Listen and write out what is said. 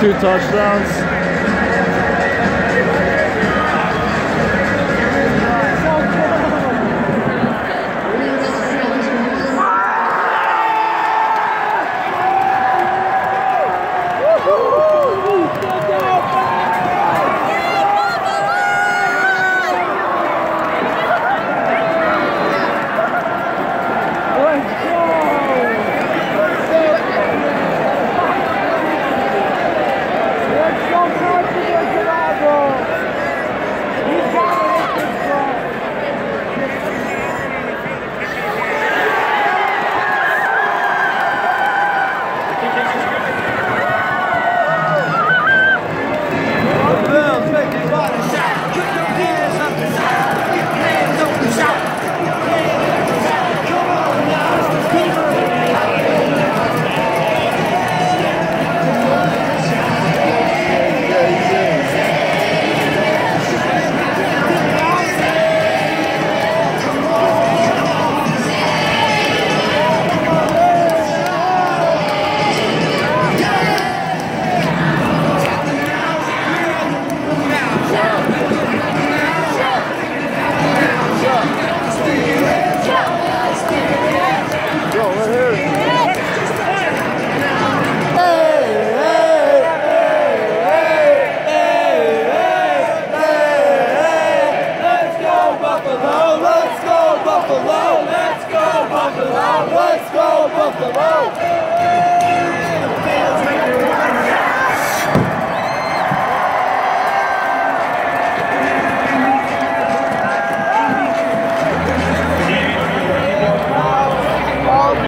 two touchdowns.